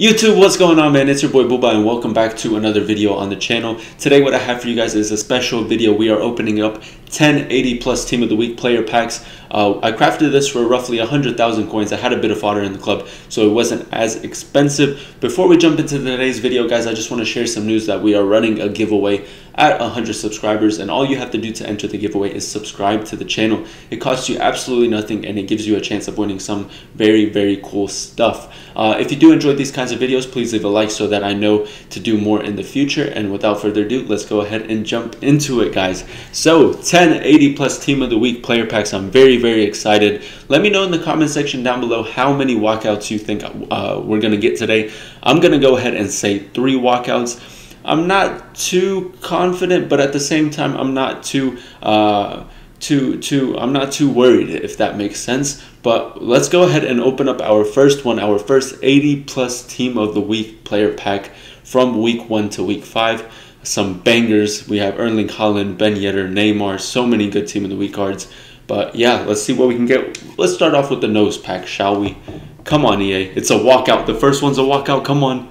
YouTube, what's going on man? It's your boy Booba and welcome back to another video on the channel. Today what I have for you guys is a special video. We are opening up 10 80 plus team of the week player packs. Uh, I crafted this for roughly 100,000 coins. I had a bit of fodder in the club, so it wasn't as expensive. Before we jump into today's video, guys, I just want to share some news that we are running a giveaway at 100 subscribers, and all you have to do to enter the giveaway is subscribe to the channel. It costs you absolutely nothing, and it gives you a chance of winning some very, very cool stuff. Uh, if you do enjoy these kinds of videos, please leave a like so that I know to do more in the future. And without further ado, let's go ahead and jump into it, guys. So, 10 80 plus team of the week player packs. I'm very, very excited. Let me know in the comment section down below how many walkouts you think uh, we're going to get today. I'm going to go ahead and say three walkouts. I'm not too confident, but at the same time, I'm not too. Uh, too too I'm not too worried if that makes sense. But let's go ahead and open up our first one, our first 80 plus team of the week player pack from week 1 to week 5. Some bangers. We have Erling Haaland, Ben Yedder, Neymar, so many good team of the week cards. But yeah, let's see what we can get. Let's start off with the nose pack, shall we? Come on, EA. It's a walkout. The first one's a walkout. Come on.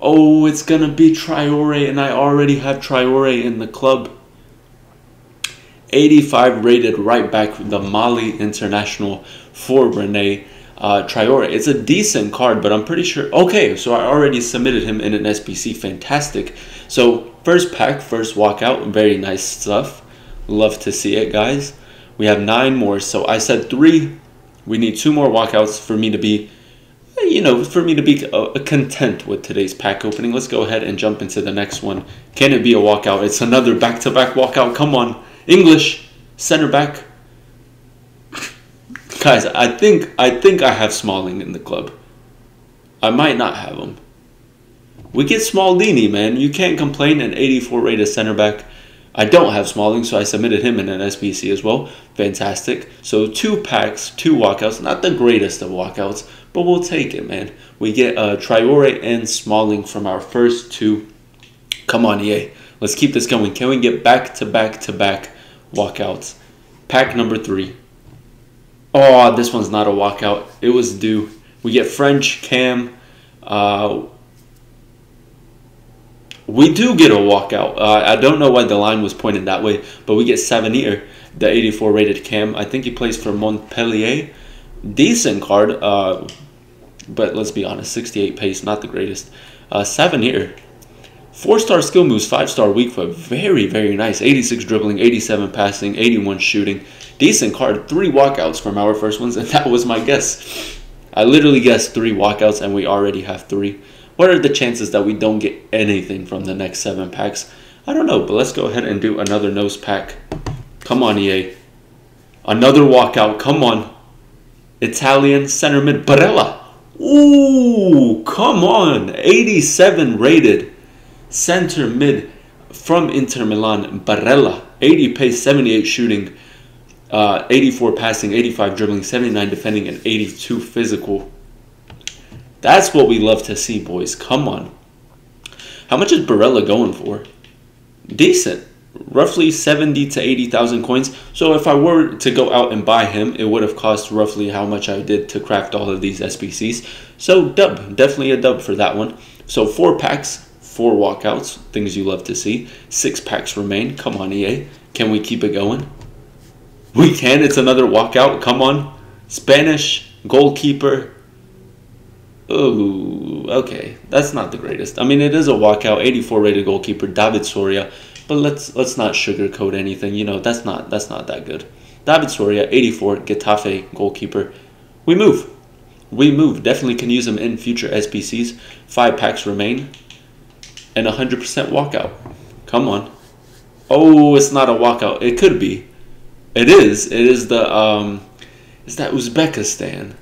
Oh, it's going to be Traore, and I already have Traore in the club. 85 rated right back, the Mali international for Rennes uh, Traore. It's a decent card, but I'm pretty sure. Okay, so I already submitted him in an SBC. Fantastic. So, first pack, first walkout. Very nice stuff. Love to see it, guys. We have nine more. So, I said three. We need two more walkouts for me to be, you know, for me to be uh, content with today's pack opening. Let's go ahead and jump into the next one. Can it be a walkout? It's another back to back walkout. Come on. English, center back. Guys, I think I think I have Smalling in the club. I might not have him. We get Smaldini, man. You can't complain. An 84 rated center back. I don't have Smalling, so I submitted him in an SBC as well. Fantastic. So two packs, two walkouts. Not the greatest of walkouts, but we'll take it, man. We get uh, Traore and Smalling from our first two. Come on, EA. Let's keep this going. Can we get back to back to back walkouts. Pack number three. Oh, this one's not a walkout. It was due. We get French Cam. Uh, we do get a walkout. Uh, I don't know why the line was pointed that way, but we get Savanier, the 84 rated Cam. I think he plays for Montpellier. Decent card, uh, but let's be honest, 68 pace, not the greatest. Uh, Savanier, Four star skill moves, five star weak foot. Very, very nice. 86 dribbling, 87 passing, 81 shooting. Decent card. Three walkouts from our first ones, and that was my guess. I literally guessed three walkouts, and we already have three. What are the chances that we don't get anything from the next seven packs? I don't know, but let's go ahead and do another nose pack. Come on, EA. Another walkout. Come on. Italian center mid Barella. Ooh, come on. 87 rated center mid from Inter Milan, Barella. 80 pace, 78 shooting, uh, 84 passing, 85 dribbling, 79 defending, and 82 physical. That's what we love to see, boys. Come on. How much is Barella going for? Decent. Roughly 70 to 80,000 coins. So if I were to go out and buy him, it would have cost roughly how much I did to craft all of these SBCs. So dub. Definitely a dub for that one. So four packs, four walkouts, things you love to see. Six packs remain. Come on, EA. Can we keep it going? We can. It's another walkout. Come on. Spanish goalkeeper. Oh, okay. That's not the greatest. I mean, it is a walkout. 84 rated goalkeeper, David Soria. But let's let's not sugarcoat anything. You know, that's not that's not that good. David Soria, 84, Getafe goalkeeper. We move. We move. Definitely can use them in future SBCs. Five packs remain and 100% walkout. Come on. Oh, it's not a walkout. It could be. It is. It is the um is that Uzbekistan.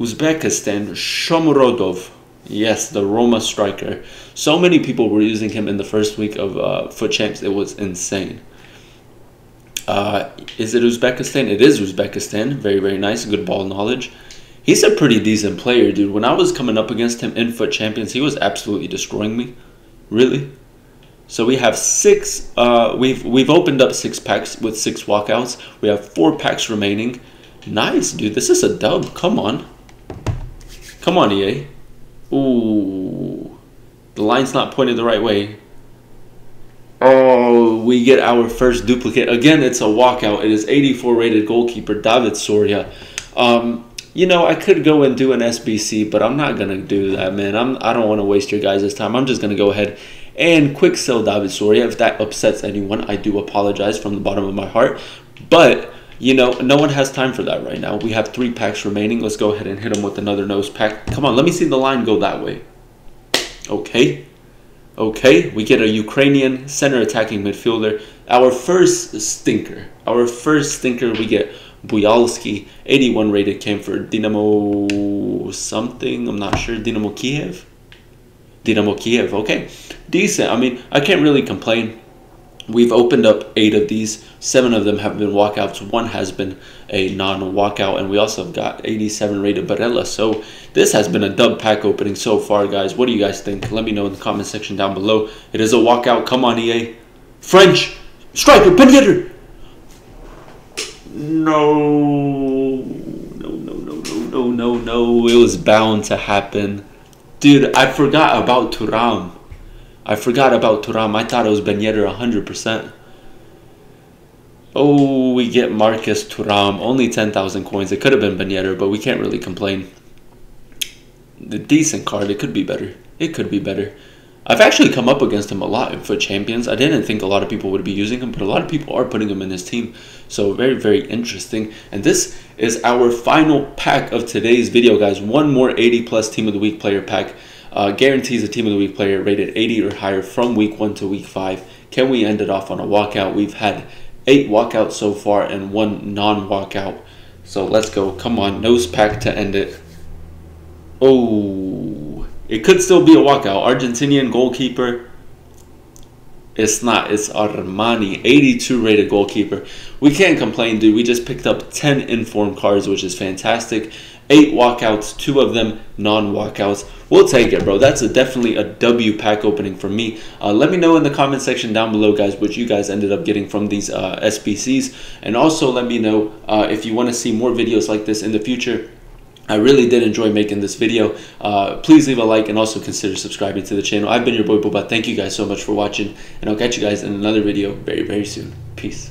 Uzbekistan Shomurodov. Yes, the Roma striker. So many people were using him in the first week of uh, FUT Champs. It was insane. Uh, is it Uzbekistan? It is Uzbekistan. Very, very nice. Good ball knowledge. He's a pretty decent player, dude. When I was coming up against him in FUT Champions, he was absolutely destroying me. Really? So we have six. Uh, we've we've opened up six packs with six walkouts. We have four packs remaining. Nice, dude. This is a dub. Come on. Come on, EA. Ooh. The line's not pointed the right way. Oh, we get our first duplicate. Again, it's a walkout. It is 84 rated goalkeeper David Soria. Um, you know, I could go and do an SBC, but I'm not gonna do that, man. I'm I don't want to waste your guys' time. I'm just gonna go ahead and quick sell David Soria. If that upsets anyone, I do apologize from the bottom of my heart. But you know, no one has time for that right now. We have three packs remaining. Let's go ahead and hit them with another nose pack. Come on, let me see the line go that way. Okay. Okay, we get a Ukrainian center attacking midfielder. Our first stinker. Our first stinker, we get Buyalskyi, 81 rated, came for Dynamo something. I'm not sure. Dynamo Kiev? Dynamo Kiev, okay. Decent. I mean, I can't really complain. We've opened up eight of these. Seven of them have been walkouts. One has been a non-walkout, and we also have got 87 rated Barella. So this has been a dub pack opening so far, guys. What do you guys think? Let me know in the comment section down below. It is a walkout. Come on, EA. French striker, Ben Yedder. No, no, no, no, no, no, no, no. It was bound to happen, dude. I forgot about Thuram. I forgot about Thuram. I thought it was Ben Yedder 100%. Oh, we get Marcus Thuram. Only 10,000 coins. It could have been Ben Yedder, but we can't really complain. The decent card. It could be better. It could be better. I've actually come up against him a lot FUT Champions. I didn't think a lot of people would be using him, but a lot of people are putting him in his team. So very, very interesting. And this is our final pack of today's video, guys. One more 80 plus Team of the Week player pack uh, guarantees a team of the week player rated 80 or higher from week one to week five. Can we end it off on a walkout? We've had eight walkouts so far and one non walkout. So let's go. Come on, nose pack to end it. Oh, it could still be a walkout. Argentinian goalkeeper. It's not. It's Armani, 82 rated goalkeeper. We can't complain, dude. We just picked up 10 in-form cards, which is fantastic. Eight walkouts, two of them non-walkouts. We'll take it, bro. That's a, definitely a W pack opening for me. Uh, let me know in the comment section down below, guys, what you guys ended up getting from these uh, SBCs. And also let me know uh, if you want to see more videos like this in the future. I really did enjoy making this video. Uh, please leave a like and also consider subscribing to the channel. I've been your boy Boba. Thank you guys so much for watching. And I'll catch you guys in another video very, very soon. Peace.